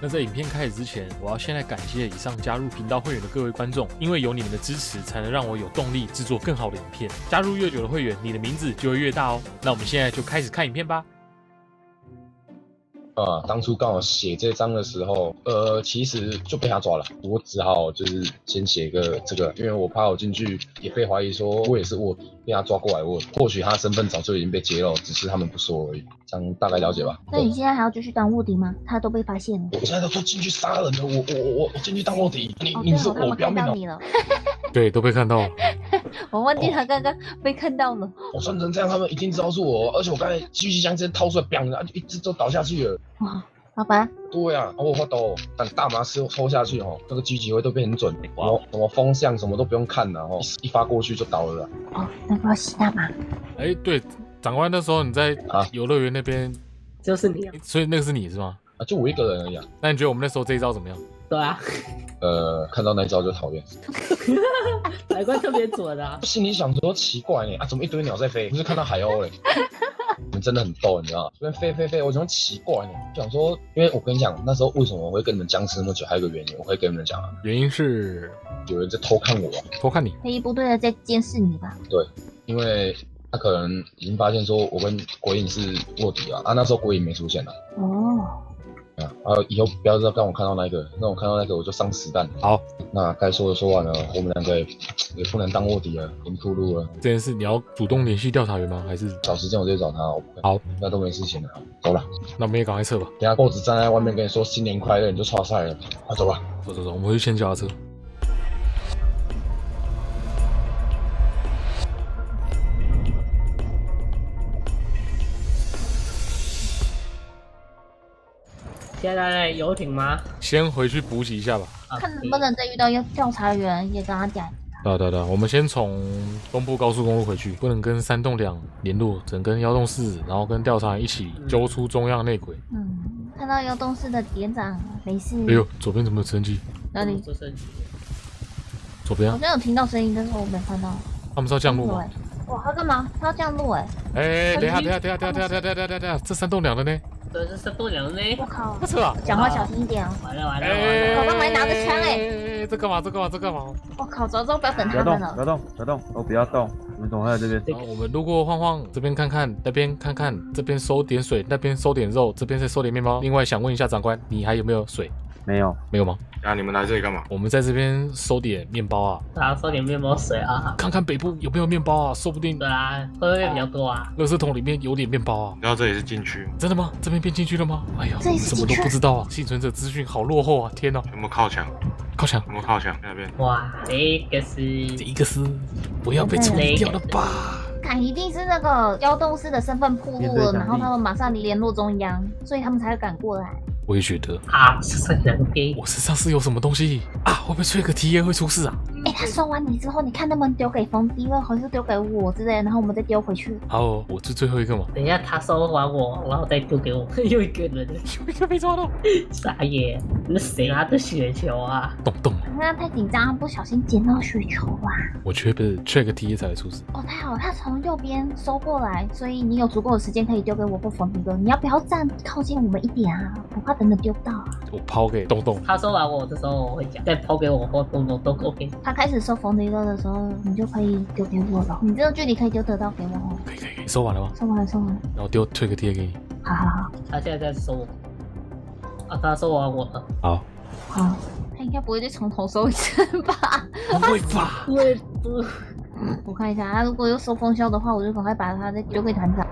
那在影片开始之前，我要先来感谢以上加入频道会员的各位观众，因为有你们的支持，才能让我有动力制作更好的影片。加入越久的会员，你的名字就会越大哦。那我们现在就开始看影片吧。啊，当初刚好写这张的时候，呃，其实就被他抓了，我只好就是先写一个这个，因为我怕我进去也被怀疑说我也是卧底，被他抓过来卧底，或许他的身份早就已经被揭露，只是他们不说而已，这样大概了解吧。那你现在还要继续当卧底吗？他都被发现了。我现在都进去杀人了，我我我我我进去当卧底，你哦，你是我不要命了，看到你了。对，都被看到了。我忘记他刚刚被看到了。我穿成这样，他们一定知道是我，而且我刚才狙击枪直接掏出来，bang，然后就一直都倒下去了。哇，好吧，对呀、啊，我发抖，等大麻丝抽下去哦，那个狙击位都变很准，什么什么风向什么都不用看了哦，一发过去就倒了啦。哦，那个要吸大麻。哎，对，长官那时候你在啊游乐园那边，就是你啊，所以那个是你是吗？啊，就我一个人而已啊。那你觉得我们那时候这一招怎么样？对啊，呃，看到那一招就讨厌，海怪特别准啊，心里想说奇怪呢，啊，怎么一堆鸟在飞？不是看到海鸥嘞？你 们真的很逗，你知道吗？这边飞飞飞，我想奇怪呢，就想说，因为我跟你讲，那时候为什么我会跟你们僵持那么久，还有一个原因，我会跟你们讲啊，原因是有人在偷看我啊，偷看你。黑衣部队的在监视你吧？对因为他可能已经发现说我跟鬼影是卧底啊，啊，那时候鬼影没出现了。哦，啊，啊，以后不要再让我看到那个，让我看到那个我就上实弹。好，那该说的说完了，我们两个也也不能当卧底了，已经秃噜了。这件事你要主动联系调查员吗？还是找时间我就去找他。我好，那都没事情了，走了。那我们也赶快撤吧。等下豹子站在外面跟你说新年快乐，你就超晒了。快走吧。走走走，我们回去先脚踏车。现在在游艇吗？先回去补给一下吧。啊看能不能再遇到要调查员，也跟他讲。对对对，我们先从东部高速公路回去，不能跟山洞两联络，只能跟幺洞四，然后跟调查员一起揪出中央内鬼。嗯，看到幺洞四的连长没事。哎呦，左边怎么有直升机？哪里？直升机，左边啊，像有听到声音，但是我没看到。他们是要降落吗？对哇，他干嘛？他要降落哎！哎，等一下等一下等一下等一下等一下等一下等一下等一下，这山洞两的呢？这是山洞两呢我。靠不，扯啊！讲话小心一点哦！完了完了完哎，了，我刚才拿着枪哎哎，这干嘛？这干嘛？这干嘛？我靠，走走，不要等不要动，他们了。不要动，不要动，都不要动，你们等会在这边。然后我们路过晃晃，这边看看，那边看看，这边收点水，那边收点肉，这边再收点面包。另外想问一下长官，你还有没有水？没有，没有吗？啊，你们来这里干嘛？我们在这边收点面包啊，大家收点面包水啊。看看北部有没有面包啊，说不定对啊，会不会比较多啊？垃圾桶里面有点面包啊你。知道这里是禁区，真的吗？这边变禁区了吗？哎呀，我们什么都不知道啊！幸存者资讯好落后啊！天哪，全部靠墙，靠墙，全部靠墙那边。哇，这个是这一个是不要被处理掉了吧？看，一定是那个妖洞师的身份暴露了，然后他们马上联络中央，所以他们才会赶过来。我也觉得，啊，是人给我身上是有什么东西啊？会不会吹个 T A 会出事啊？哎、他收完你之后，你看能不能丢给冯迪了，还是丢给我之类，然后我们再丢回去。好，我是最后一个嘛，等一下他收完我，然后再丢给我，又一个人，又一个被抓到，傻眼，那谁拿的雪球啊？动动，那他太紧张，不小心捡到雪球啦。我觉得吹个 T 才会出事。哦，太好了，他从右边收过来，所以你有足够的时间可以丢给我或冯迪哥。你要不要站靠近我们一点啊？我怕等等丢不到啊。我抛给东东，他收完我的时候，我会讲，再抛给我或东东都 OK。他开始收冯迪哥的时候，你就可以丢给我了。你这个距离可以丢得到给我哦。可以可以可以，收完了吗？收完了，收完了。然后丢吹个 T A 给你。好好好他现在在收我，啊，他收完我了，好，好，他应该不会再从头搜一次吧？不会吧？对不？我看一下，他如果又收风销的话，我就赶快把他再丢给团长。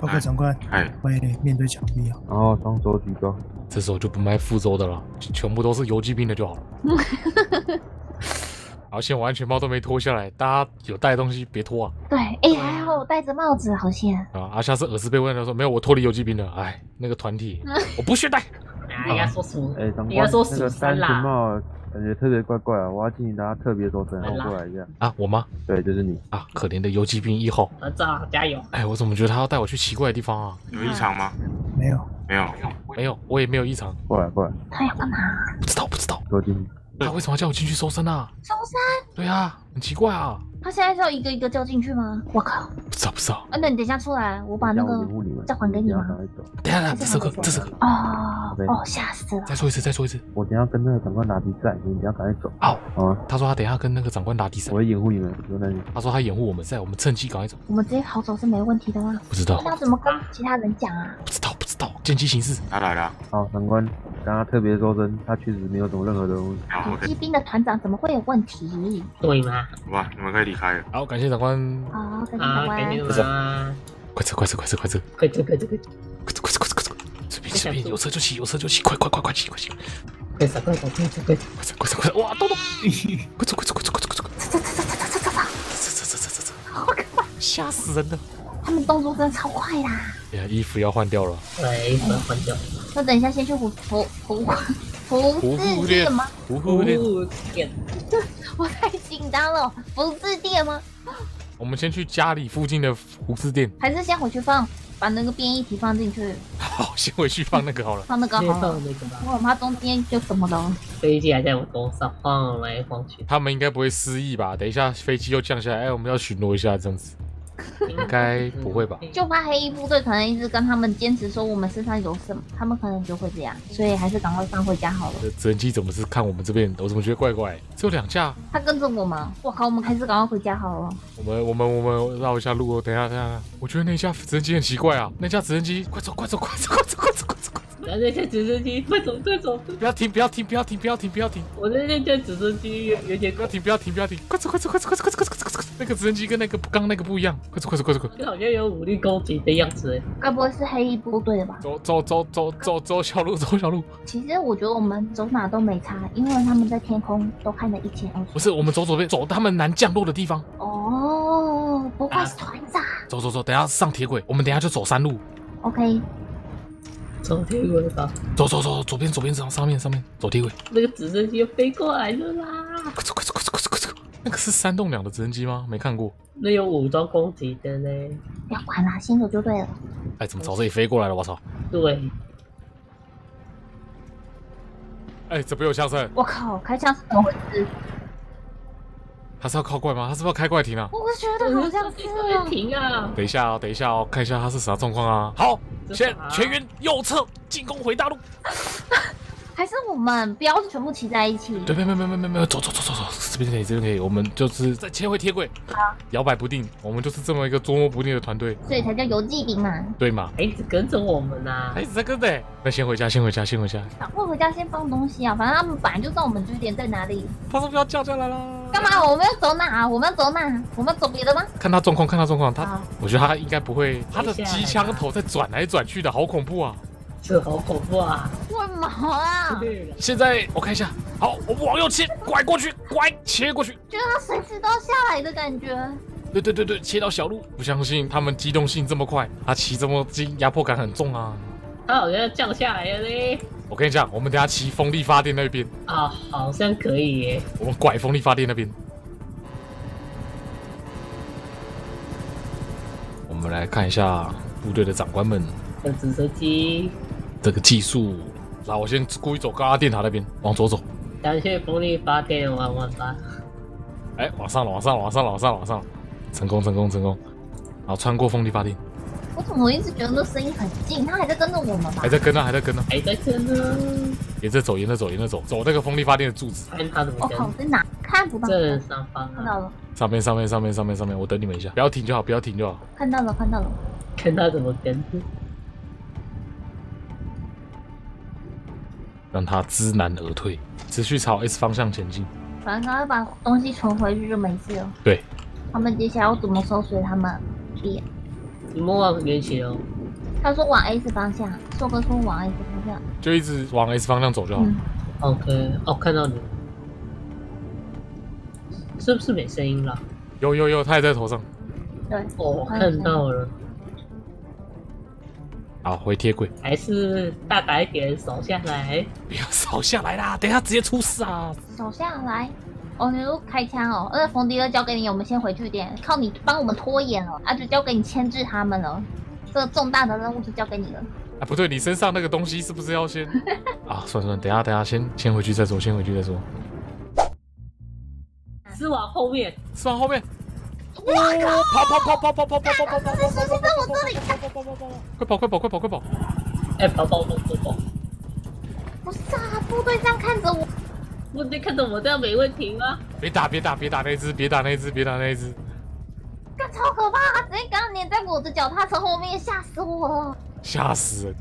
报告长官，哎，会面对奖励啊。然后双手举高，这时候就不卖副州的了，全部都是游击兵的就好了。好险，我安全帽都没脱下来，大家有带东西别脱啊！对，哎、还好我戴着帽子，好险。啊，阿夏是耳斯被问的说没有，我脱离游击兵了。哎，那个团体 我不屑带。啊，应该说属，哎，长应该说官，那个三啦。帽感觉特别怪怪啊，我要建议大家特别收身，来啦后过来一下。啊，我吗？对，就是你，啊，可怜的游击兵一号。团长加油！哎，我怎么觉得他要带我去奇怪的地方啊？有异常吗？没有，没有，没有，我也没有异常，过来过来，他要干嘛？不知道不知道。收进去。他为什么要叫我进去搜身啊？搜身？对啊，很奇怪啊。他现在是要一个一个叫进去吗？我靠！不知道不知道。啊，那你等一下出来，我把那个再还给你。等一下这是个这是个，哦哦，吓死了！再说一次再说一次。我等一下跟那个长官打比赛，你们等一下赶快走。好，好啊，他说他等一下跟那个长官打第三我，会掩护你们，不用担心。他说他掩护我们在，我们趁机赶快走。我们直接逃走是没问题的吗？不知道那要怎么跟其他人讲啊？不知道不知道，见机行事。他来了，好，长官，刚刚特别说声，他确实没有什么任何的东西。然后主机兵的团长怎么会有问题？对吗？好吧，你们可以离开了。好，感谢长官，好，感谢，长官给你。们啦！快撤快撤快撤快撤快走快走快走！快撤快撤快撤快撤！随便随便，有车就骑有车就骑，快快快快骑快骑！快走快走快走快走！快走快走快撤！哇，豆豆，快走快走快走快走快走！走走走走走走走走！这这这这这这，吓死人了！他们动作真的超快啦！哎呀，衣服要换掉了，来，把它换掉。那等一下先去服服服服服饰务店店吗？呼呼的。哦天，我太紧张了，服饰店吗？我们先去家里附近的胡字店。还是先回去放，把那个变异体放进去，好，先回去放那个好了。放那个先好了。放那个吧。我很怕中间就什么了。飞机还在我头上晃来晃去，他们应该不会失忆吧？等一下飞机又降下来，哎，我们要巡逻一下这样子。应该不会吧？就怕黑衣部队可能一直跟他们坚持说我们身上有什么，他们可能就会这样，所以还是赶快放回家好了。这直升机怎么是看我们这边？我怎么觉得怪怪？只有两架。他跟着我们，我靠，我们还是赶快回家好了。我们我们我们绕一下路哦。等一下等一下，我觉得那架直升机很奇怪啊！那架直升机，快走快走快走快走快走快走！快走然后那架直升机，快走快走！不要停不要停不要停不要停不要停我在那架直升机有有点不要停不要停不要停！快走快走快走快走快走快走快走！那个直升机跟那个刚刚那个不一样，快走快走快走快好像有武力攻击的样子。该不会是黑衣部队的吧？走走走走走走小路走小路，其实我觉得我们走哪都没差，因为他们在天空都看得一清二楚。不是我们走左边走他们难降落的地方。哦，不愧是团长。走走走，等下上铁轨，我们等下就走山路。OK，从铁轨吧，走走走，左边左边上上面上面走铁轨，那个直升机又飞过来了啦！快走快走快走快走快走！那个是山洞两的直升机吗？没看过。那有武装攻击的嘞。不要管啦，先走就对了。哎，怎么朝这里飞过来了？我操！对，哎，这不有枪声？我靠，开枪是怎么回事？他是要靠怪吗？他是不是要开怪停啊？我觉得好像是哦。停啊！等一下哦，等一下哦，看一下他是啥状况啊？好，现在全员右侧进攻回大路。还是我们不要全部骑在一起。对，没有没有没有没有没有，走走走走走，这边可以，这边可以，我们就是再切回铁轨。摇摆不定，我们就是这么一个捉摸不定的团队，所以才叫游击兵嘛。对吗？还一直跟着我们呐、还一直在跟的。那先回家，先回家，先回家。赶快回家先放东西啊！反正他们本来就知道我们据点在哪里。他说不要叫下来啦。干嘛？我们要走哪？我们要走哪？我们要走别的吗？看他状况，看他状况，他，我觉得他应该不会，他的机枪头在转来转去的，好恐怖啊！这好恐怖啊！为什么啊？现在我看一下，好，我们往右切，拐过去，拐切过去。觉得他随时都要下来的感觉。对对对对，切到小路。不相信他们机动性这么快，他骑这么近，压迫感很重啊！他好像降下来了嘞。我跟你讲，我们等下骑风力发电那边，啊，好像可以耶。我们拐风力发电那边。我们来看一下部队的长官们有直升机，这个技术。那我先故意走高压电塔那边，往左走。感谢风力发电玩玩吧。哎，往上了，往上了，往上了，往上了，往上了，成功，成功，成功。然后穿过风力发电，我怎么一直觉得那声音很近？他还在跟着我们吧还？在跟呢，还在跟呢，还在跟呢，沿着走，沿着走，沿着走，走那个风力发电的柱子看他怎么我靠，跟。在哪？看不到。正上方啊，看到了，上面，上面，上面，上面，上面，我等你们一下，不要停就好，不要停就好。看到了，看到了。看他怎么跟。让他知难而退，持续朝 S 方向前进。反正赶快把东西存回去就没事了。对，他们接下来要怎么收随他们别。你们往连起哦。他说往 S 方向，硕哥说往 S 方向。就一直往 S 方向走就好。嗯，OK，哦，看到你了，是不是没声音了？有有有，他也在头上。对，哦，看到了，好，回铁轨，还是大胆一点，扫下来。不要扫下来啦，等一下直接出事啊！扫下来。哦，你都开枪哦，那冯迪勒交给你，我们先回据点，靠你帮我们拖延哦，啊，就交给你牵制他们了。这个重大的任务就交给你了。啊，不对，你身上那个东西是不是要先？啊，算算，等一下等一下，先先回去再说，先回去再说。是往后面，是往后面，跑跑跑跑跑跑跑跑跑跑跑跑是是是在我这里，快跑快跑快跑快跑！哎，跑跑跑跑跑！不是啊，部队这样看着我，部队看着我这样没问题吗？别打别打别打那只，别打那只，别打那只，干超可怕，他直接刚刚粘在我的脚踏车后面，吓死我了。吓死人！